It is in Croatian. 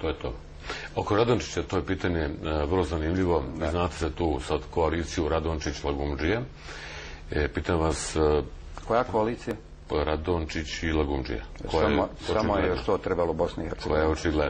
to je to. Oko Radončića, to je pitanje e, vrlo zanimljivo. Znate se tu sad koaliciju Radončić-Lagumđija. E, pitam vas... E, koja koalicija? Radončić i Lagumđija. Samo je, samo je još to trebalo Bosni i Hercegovini. Koja je očigledna.